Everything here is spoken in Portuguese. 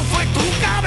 não foi tu, cara.